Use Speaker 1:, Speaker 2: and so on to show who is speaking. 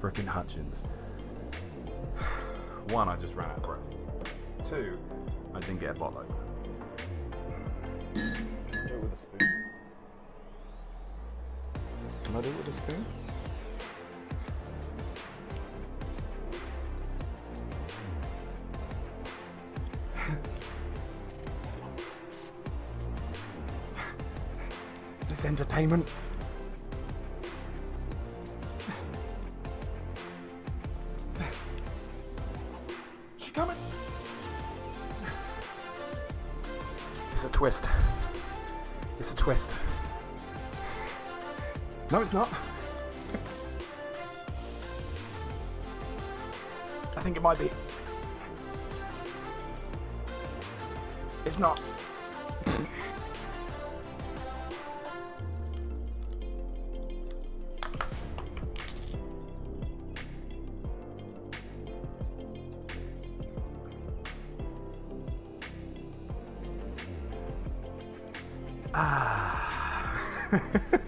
Speaker 1: frickin' Hutchins. One, I just ran out of breath. Two, I didn't get a bottle opener. Do it with a spoon. Can I do it with a spoon? Is this entertainment? It's a twist. It's a twist. No, it's not. I think it might be. It's not. 아.